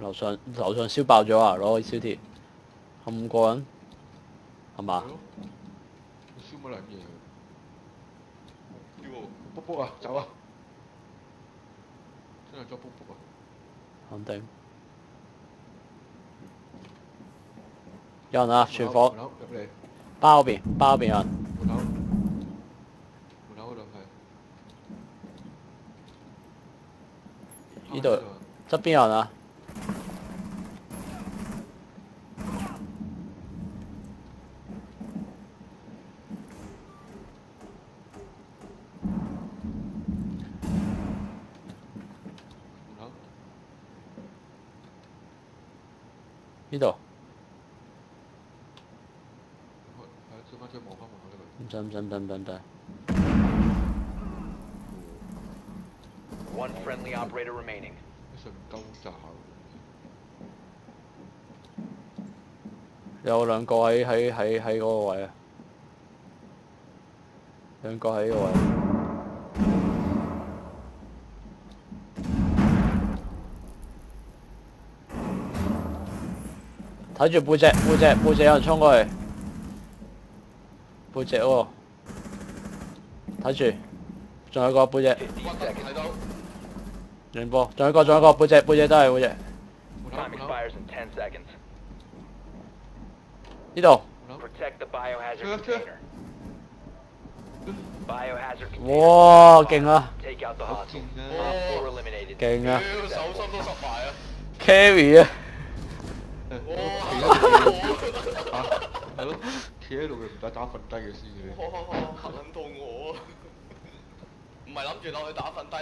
樓上樓上燒爆咗啊！攞去燒鐵，冚個人係嘛係？咯，你燒乜撚嘢？要我卜卜啊，走啊！真係咗卜卜啊！肯定。有人啊！全火包嗰邊，包嗰邊有人。門口門口嗰度係。呢度側邊有人啊！門口呢度唔使唔使唔使唔使唔使。One friendly operator remaining. 上鳩炸有兩個喺喺喺喺嗰個位啊，兩個喺呢個位。睇住背脊，背脊，背脊有人冲过嚟，背脊喎，睇住，仲有个背脊， 50 seconds. 睇到两波，仲有一个，仲有一个背脊，背脊都系背脊，门口 Time 门口 expires in 10 seconds. 度嘅唔使打瞓低嘅先嘅。哇，嚇撚到我啊！唔系谂住落去打瞓低。